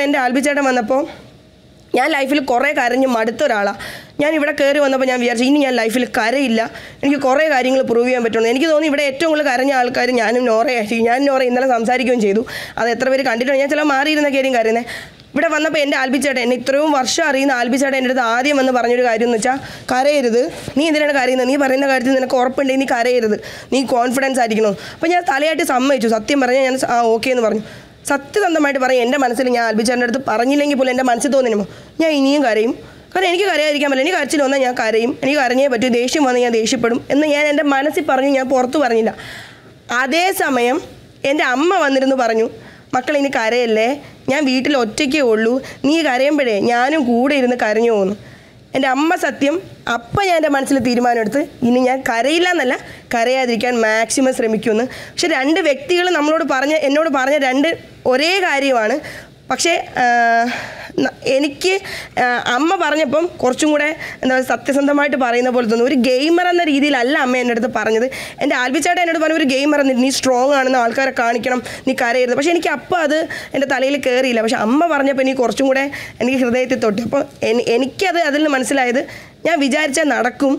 ഇപ്പോൾ എന്റെ ആൽബിച്ചേട്ടൻ വന്നപ്പോൾ ഞാൻ ലൈഫിൽ കുറേ കരഞ്ഞ് മടുത്ത ഒരാളാണ് ഞാൻ ഇവിടെ കയറി വന്നപ്പോൾ ഞാൻ വിചാരിച്ചു ഇനി ഞാൻ ലൈഫിൽ കരയില്ല. എനിക്ക് കുറേ കാര്യങ്ങൾ പ്രൂവ് ചെയ്യാൻ പറ്റുള്ളൂ. എനിക്ക് തോന്നി ഇവിടെ ഏറ്റവും കൂടുതൽ കരഞ്ഞ ആൾക്കാർ ഞാനും നോറയായിരിക്കും ഞാൻ നോറ ഇന്നലെ സംസാരിക്കുകയും ചെയ്തു. അത് എത്ര പേര് കണ്ടിട്ടുണ്ട്? ഞാൻ ചില മാറിയിരുന്ന കാര്യം കരുതുന്നത് ഇവിടെ വന്നപ്പോൾ എന്റെ ആൽബിച്ചേട്ടൻ എന്നെ ഇത്രയും വർഷം അറിയുന്ന ആൽബിച്ചേട്ടൻ എന്റെ അടുത്ത് ആദ്യം വന്ന് പറഞ്ഞൊരു കാര്യം എന്ന് വെച്ചാൽ കരയരുത്. നീ എന്തിനാണ് കരയുന്നത് നീ പറയുന്ന കാര്യത്തിൽ നിനക്ക് ഉറപ്പുണ്ടെങ്കിൽ നീ കരയരുത്. നീ കോൺഫിഡൻസ് ആയിരിക്കണം. അപ്പോൾ ഞാൻ തലയായിട്ട് സമ്മതിച്ചു. സത്യം പറഞ്ഞാൽ ഞാൻ ആ ഓക്കെ എന്ന് പറഞ്ഞു. സത്യസന്ധമായിട്ട് പറയും എന്റെ മനസ്സിൽ ഞാൻ ആൽബിച്ചേട്ടന്റെ അടുത്ത് പറഞ്ഞില്ലെങ്കിൽ പോലും എന്റെ മനസ്സിൽ തോന്നിനുമോ ഞാൻ ഇനിയും കരയും. കാരണം എനിക്ക് കരയായിരിക്കാൻ പറ്റില്ല. എനിക്ക് കരച്ചിൽ വന്നാൽ ഞാൻ കരയും. എനിക്ക് കരഞ്ഞേ പറ്റൂ ദേഷ്യം വന്നാൽ ഞാൻ ദേഷ്യപ്പെടും എന്ന് ഞാൻ എന്റെ മനസ്സിൽ പറഞ്ഞു ഞാൻ പുറത്ത് പറഞ്ഞില്ല. അതേസമയം എന്റെ അമ്മ വന്നിരുന്നു പറഞ്ഞു മക്കൾ ഇനി കരയല്ലേ? ഞാൻ വീട്ടിൽ ഒറ്റയ്ക്കേ ഉള്ളൂ. നീ കരയുമ്പോഴേ ഞാനും കൂടെ ഇരുന്ന് കരഞ്ഞു പോകുന്നു എന്റെ അമ്മ സത്യം അപ്പം ഞാൻ എന്റെ മനസ്സിൽ തീരുമാനമെടുത്ത് ഇനി ഞാൻ കരയില്ല എന്നല്ല കരയാതിരിക്കാൻ മാക്സിമം ശ്രമിക്കുമെന്ന്. പക്ഷെ രണ്ട് വ്യക്തികൾ നമ്മളോട് പറഞ്ഞ എന്നോട് പറഞ്ഞ രണ്ട് ഒരേ കാര്യമാണ്. പക്ഷേ എനിക്ക് അമ്മ പറഞ്ഞപ്പം കുറച്ചും കൂടെ എന്താ പറയുക സത്യസന്ധമായിട്ട് പറയുന്ന പോലെ തോന്നുന്നു. ഒരു ഗെയിമർ എന്ന രീതിയിലല്ല അമ്മ എന്റെ അടുത്ത് പറഞ്ഞത്. എന്റെ ആൽബിച്ചേട്ടൻ എന്നോട് പറഞ്ഞ ഒരു ഗെയിമർ എന്നിട്ട് നീ സ്ട്രോങ് ആണെന്ന് ആൾക്കാരെ കാണിക്കണം നീ കരയരുത്. പക്ഷേ എനിക്ക് അപ്പോൾ അത് എന്റെ തലയിൽ കയറിയില്ല പക്ഷേ അമ്മ പറഞ്ഞപ്പോൾ എനിക്ക് കുറച്ചും കൂടെ എനിക്ക് ഹൃദയത്തിൽ തൊട്ടു. അപ്പോൾ എനി- എനിക്കത് അതിൽ നിന്ന് മനസ്സിലായത് ഞാൻ വിചാരിച്ചാൽ നടക്കും.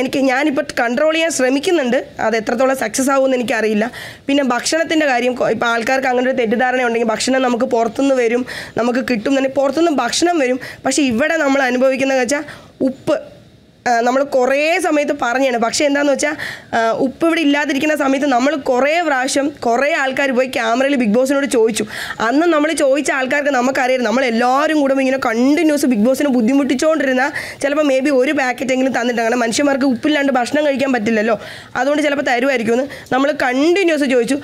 എനിക്ക് ഞാനിപ്പോൾ കൺട്രോൾ ചെയ്യാൻ ശ്രമിക്കുന്നുണ്ട്. അത് എത്രത്തോളം സക്സസ് ആകുമെന്ന് എനിക്കറിയില്ല. പിന്നെ ഭക്ഷണത്തിന്റെ കാര്യം ഇപ്പോൾ ആൾക്കാർക്ക് അങ്ങനെ ഒരു തെറ്റിദ്ധാരണ ഉണ്ടെങ്കിൽ ഭക്ഷണം നമുക്ക് പുറത്തുനിന്ന് വരും നമുക്ക് കിട്ടും തന്നെ പുറത്തുനിന്ന് ഭക്ഷണം വരും. പക്ഷേ ഇവിടെ നമ്മൾ അനുഭവിക്കുന്നതെന്ന് വെച്ചാൽ ഉപ്പ്. നമ്മൾ കുറേ സമയത്ത് പറഞ്ഞാണ്. പക്ഷേ എന്താണെന്ന് വെച്ചാൽ ഉപ്പ് ഇവിടെ ഇല്ലാതിരിക്കുന്ന സമയത്ത് നമ്മൾ കുറേ പ്രാവശ്യം കുറേ ആൾക്കാർ പോയി ക്യാമറയിൽ ബിഗ് ബോസിനോട് ചോദിച്ചു. അന്ന് നമ്മൾ ചോദിച്ച ആൾക്കാർക്ക് നമുക്കറിയാം. നമ്മൾ എല്ലാവരും കൂടെ ഇങ്ങനെ കണ്ടിന്യൂസ് ബിഗ് ബോസിനെ ബുദ്ധിമുട്ടിച്ചുകൊണ്ടിരുന്ന ചിലപ്പോൾ മേ ബി ഒരു തന്നിട്ടുണ്ട് അങ്ങനെ മനുഷ്യന്മാർക്ക് ഉപ്പില്ലാണ്ട് ഭക്ഷണം കഴിക്കാൻ പറ്റില്ലല്ലോ. അതുകൊണ്ട് ചിലപ്പോൾ തരുമായിരിക്കുമെന്ന് നമ്മൾ കണ്ടിന്യൂസ് ചോദിച്ചു.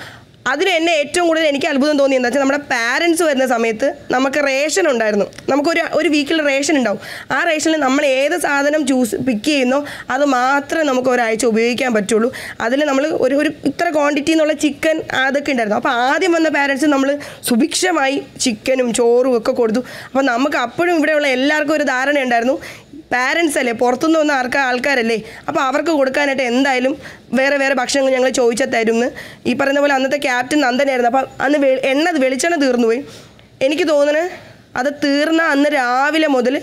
അതിൽ എന്നെ ഏറ്റവും കൂടുതൽ എനിക്ക് അത്ഭുതം തോന്നി എന്താ വെച്ചാൽ നമ്മുടെ പാരൻസ് വരുന്ന സമയത്ത് നമുക്ക് റേഷൻ ഉണ്ടായിരുന്നു. നമുക്കൊരു ഒരു വീക്കിൽ റേഷൻ ഉണ്ടാവും. ആ റേഷനിൽ നമ്മൾ ഏത് സാധനം ചൂസ് പിക്ക് ചെയ്യുന്നോ അത് മാത്രമേ നമുക്ക് ഒരാഴ്ച ഉപയോഗിക്കാൻ പറ്റുള്ളൂ. അതിൽ നമ്മൾ ഒരു ഒരു ഇത്ര ക്വാണ്ടിറ്റി എന്നുള്ള ചിക്കൻ അതൊക്കെ ഉണ്ടായിരുന്നു. അപ്പോൾ ആദ്യം വന്ന പാരൻസ് നമ്മൾ സുഭിക്ഷമായി ചിക്കനും ചോറും ഒക്കെ കൊടുത്തു. അപ്പോൾ നമുക്ക് അപ്പോഴും ഇവിടെയുള്ള എല്ലാവർക്കും ഒരു ധാരണ ഉണ്ടായിരുന്നു പാരൻസ് അല്ലേ? പുറത്തുനിന്ന് വന്ന ആൾക്കാർ ആൾക്കാരല്ലേ? അപ്പോൾ അവർക്ക് കൊടുക്കാനായിട്ട് എന്തായാലും വേറെ വേറെ ഭക്ഷണങ്ങൾ ഞങ്ങൾ ചോദിച്ചാൽ തരുമെന്ന് ഈ പറയുന്ന പോലെ അന്നത്തെ ക്യാപ്റ്റൻ നന്ദനായിരുന്നു. അപ്പം അന്ന് എണ്ണ വെളിച്ചെണ്ണ തീർന്നു പോയി എനിക്ക് തോന്നുന്നത് അത് തീർന്ന അന്ന് രാവിലെ മുതൽ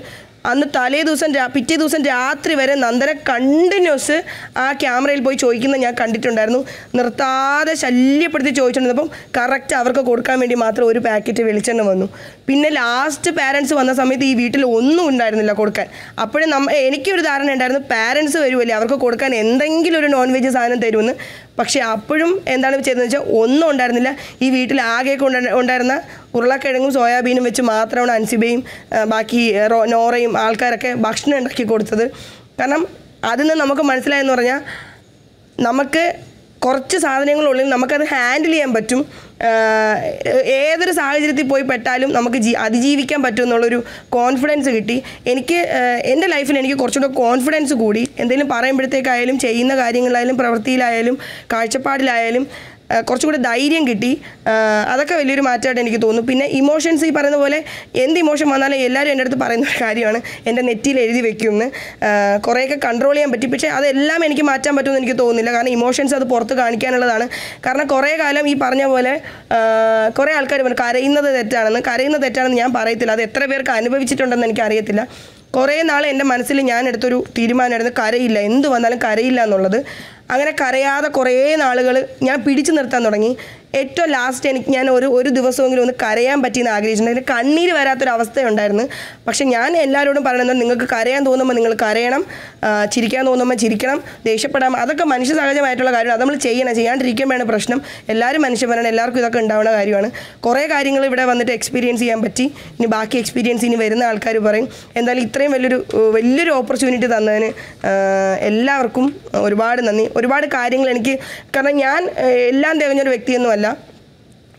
അന്ന് തലേ ദിവസം പിറ്റേ ദിവസം രാത്രി വരെ നന്ദന കണ്ടിന്യൂസ് ആ ക്യാമറയിൽ പോയി ചോദിക്കുന്നത് ഞാൻ കണ്ടിട്ടുണ്ടായിരുന്നു. നിർത്താതെ ശല്യപ്പെടുത്തി ചോദിച്ചിട്ടുണ്ടപ്പം കറക്റ്റ് അവർക്ക് കൊടുക്കാൻ വേണ്ടി മാത്രം ഒരു പാക്കറ്റ് വെളിച്ചെണ്ണ വന്നു. പിന്നെ ലാസ്റ്റ് പാരൻസ് വന്ന സമയത്ത് ഈ വീട്ടിൽ ഒന്നും ഉണ്ടായിരുന്നില്ല കൊടുക്കാൻ. അപ്പോഴേ നമ്മ എനിക്കൊരു ധാരണ ഉണ്ടായിരുന്നു പാരൻസ് വരുമല്ലേ അവർക്ക് കൊടുക്കാൻ എന്തെങ്കിലും ഒരു നോൺ വെജ് സാധനം തരുമെന്ന്. പക്ഷേ അപ്പോഴും എന്താണ് ചെയ്തതെന്ന് വെച്ചാൽ ഒന്നും ഉണ്ടായിരുന്നില്ല. ഈ വീട്ടിൽ ആകെ ഉണ്ടാ- ഉണ്ടായിരുന്ന ഉരുളക്കിഴങ്ങും സോയാബീനും വെച്ച് മാത്രമാണ് അൻസിബയും ബാക്കി നോറയും ആൾക്കാരൊക്കെ ഭക്ഷണം ഉണ്ടാക്കി കൊടുത്തത്. കാരണം അതിൽ നിന്ന് നമുക്ക് മനസ്സിലായെന്ന് പറഞ്ഞാൽ നമുക്ക് കുറച്ച് സാധനങ്ങളുള്ളിൽ നമുക്കത് ഹാൻഡിൽ ചെയ്യാൻ പറ്റും. ഏതൊരു സാഹചര്യത്തിൽ പോയി പെട്ടാലും നമുക്ക് ജീ അതിജീവിക്കാൻ പറ്റും എന്നുള്ളൊരു കോൺഫിഡൻസ് കിട്ടി. എനിക്ക് എന്റെ ലൈഫിൽ എനിക്ക് കുറച്ചുകൂടെ കോൺഫിഡൻസ് കൂടി. എന്തെങ്കിലും പറയുമ്പോഴത്തേക്കായാലും ചെയ്യുന്ന കാര്യങ്ങളിലായാലും പ്രവൃത്തിയിലായാലും കാഴ്ചപ്പാടിലായാലും കുറച്ചുകൂടി ധൈര്യം കിട്ടി. അതൊക്കെ വലിയൊരു മാറ്റമായിട്ട് എനിക്ക് തോന്നുന്നു. പിന്നെ ഇമോഷൻസ് ഈ പറയുന്ന പോലെ എന്ത് ഇമോഷൻ വന്നാലും എല്ലാവരും എന്റെ അടുത്ത് പറയുന്ന ഒരു കാര്യമാണ്. എന്റെ നെറ്റിയിൽ എഴുതി വെക്കുമെന്ന്. കുറേയൊക്കെ കൺട്രോൾ ചെയ്യാൻ പറ്റി. പക്ഷേ അതെല്ലാം എനിക്ക് മാറ്റാൻ പറ്റുമെന്ന് എനിക്ക് തോന്നുന്നില്ല. കാരണം ഇമോഷൻസ് അത് പുറത്ത് കാണിക്കാനുള്ളതാണ്. കാരണം കുറേ കാലം ഈ പറഞ്ഞ പോലെ കുറേ ആൾക്കാർ കരയുന്നത് തെറ്റാണെന്ന് കരയുന്നത് തെറ്റാണെന്ന് ഞാൻ പറയത്തില്ല. അത് എത്ര പേർക്ക് അനുഭവിച്ചിട്ടുണ്ടെന്ന് എനിക്ക് അറിയത്തില്ല കുറേ നാൾ എന്റെ മനസ്സിൽ ഞാൻ എടുത്തൊരു തീരുമാനമായിരുന്നു കരയില്ല. എന്ത് വന്നാലും കരയില്ല എന്നുള്ളത്. അങ്ങനെ കരയാതെ കുറേ നാളുകൾ ഞാൻ പിടിച്ചു നിർത്താൻ തുടങ്ങി. ഏറ്റവും ലാസ്റ്റ് എനിക്ക് ഞാൻ ഒരു ഒരു ദിവസമെങ്കിലും ഒന്ന് കരയാൻ പറ്റിയെന്ന് ആഗ്രഹിച്ചിട്ടുണ്ട്. എനിക്ക് കണ്ണീര് വരാത്തൊരു അവസ്ഥയുണ്ടായിരുന്നു പക്ഷെ ഞാൻ എല്ലാവരോടും പറയുന്നത് നിങ്ങൾക്ക് കരയാൻ തോന്നുമ്പോൾ നിങ്ങൾ കരയണം ചിരിക്കാൻ തോന്നുമ്പോൾ ചിരിക്കണം ദേഷ്യപ്പെടാം. അതൊക്കെ മനുഷ്യ സഹജമായിട്ടുള്ള കാര്യമാണ്. അത് നമ്മൾ ചെയ്യണം. ചെയ്യാണ്ടിരിക്കുമ്പോഴാണ് പ്രശ്നം. എല്ലാവരും മനുഷ്യന്മാരാണ്. എല്ലാവർക്കും ഇതൊക്കെ ഉണ്ടാവുന്ന കാര്യമാണ്. കുറേ കാര്യങ്ങൾ ഇവിടെ വന്നിട്ട് എക്സ്പീരിയൻസ് ചെയ്യാൻ പറ്റി. ഇനി ബാക്കി എക്സ്പീരിയൻസ് ഇനി വരുന്ന ആൾക്കാർ പറയും. എന്തായാലും ഇത്രയും വലിയൊരു വലിയൊരു ഓപ്പർച്യൂണിറ്റി തന്നതിന് എല്ലാവർക്കും ഒരുപാട് നന്ദി. ഒരുപാട് കാര്യങ്ങൾ എനിക്ക് കാരണം ഞാൻ എല്ലാം തികഞ്ഞൊരു sellem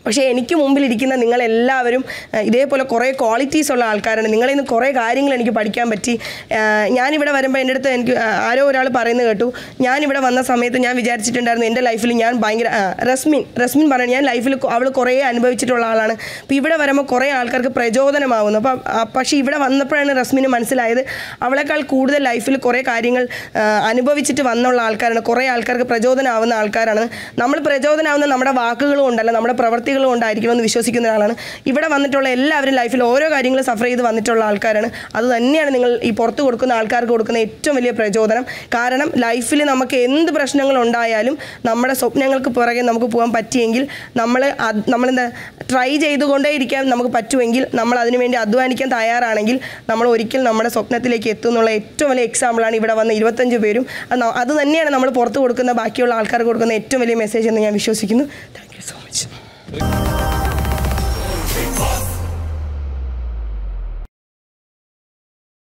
പക്ഷേ എനിക്ക് മുമ്പിലിരിക്കുന്ന നിങ്ങളെല്ലാവരും ഇതേപോലെ കുറേ ക്വാളിറ്റീസ് ഉള്ള ആൾക്കാരാണ്. നിങ്ങളിൽ നിന്ന് കുറേ കാര്യങ്ങൾ എനിക്ക് പഠിക്കാൻ പറ്റി. ഞാനിവിടെ വരുമ്പോൾ എന്റെ അടുത്ത് എനിക്ക് ആരോ ഒരാൾ പറയുന്നത് കേട്ടു. ഞാനിവിടെ വന്ന സമയത്ത് ഞാൻ വിചാരിച്ചിട്ടുണ്ടായിരുന്നു എന്റെ ലൈഫിൽ ഞാൻ ഭയങ്കര റസ്മിൻ റസ്മിൻ പറഞ്ഞു ഞാൻ ലൈഫിൽ അവൾ കുറേ അനുഭവിച്ചിട്ടുള്ള ആളാണ്. അപ്പോൾ ഇവിടെ വരുമ്പോൾ കുറേ ആൾക്കാർക്ക് പ്രചോദനമാവുന്നു. അപ്പോൾ പക്ഷേ ഇവിടെ വന്നപ്പോഴാണ് റസ്മിന് മനസ്സിലായത് അവളെക്കാൾ കൂടുതൽ ലൈഫിൽ കുറേ കാര്യങ്ങൾ അനുഭവിച്ചിട്ട് വന്നുള്ള ആൾക്കാരാണ്. കുറേ ആൾക്കാർക്ക് പ്രചോദനമാവുന്ന ആൾക്കാരാണ്. നമ്മൾ പ്രചോദനമാവുന്ന നമ്മുടെ വാക്കുകളും ഉണ്ടല്ലോ നമ്മുടെ പ്രവൃത്തി പ്രവൃത്തികൾ കൊണ്ടായിരിക്കണം എന്ന് വിശ്വസിക്കുന്ന ഒരാളാണ്. ഇവിടെ വന്നിട്ടുള്ള എല്ലാവരും ലൈഫിൽ ഓരോ കാര്യങ്ങൾ സഫർ ചെയ്ത് വന്നിട്ടുള്ള ആൾക്കാരാണ്. അത് തന്നെയാണ് നിങ്ങൾ ഈ പുറത്ത് കൊടുക്കുന്ന ആൾക്കാർക്ക് കൊടുക്കുന്ന ഏറ്റവും വലിയ പ്രചോദനം. കാരണം ലൈഫിൽ നമുക്ക് എന്ത് പ്രശ്നങ്ങൾ ഉണ്ടായാലും നമ്മുടെ സ്വപ്നങ്ങൾക്ക് പുറകെ നമുക്ക് പോകാൻ പറ്റിയെങ്കിൽ നമ്മൾ നമ്മളെന്താ ട്രൈ ചെയ്തുകൊണ്ടേ ഇരിക്കാൻ നമുക്ക് പറ്റുമെങ്കിൽ നമ്മൾ അതിനുവേണ്ടി അധ്വാനിക്കാൻ തയ്യാറാണെങ്കിൽ നമ്മൾ ഒരിക്കൽ നമ്മുടെ സ്വപ്നത്തിലേക്ക് എത്തും എന്നുള്ള ഏറ്റവും വലിയ എക്സാമ്പിളാണ് ഇവിടെ വന്ന ഇരുപത്തഞ്ച് പേരും. അത് തന്നെയാണ് നമ്മൾ പുറത്ത് കൊടുക്കുന്ന ബാക്കിയുള്ള ആൾക്കാർക്ക് കൊടുക്കുന്ന ഏറ്റവും വലിയ മെസ്സേജ് എന്ന് ഞാൻ വിശ്വസിക്കുന്നു. Thank you so much 이.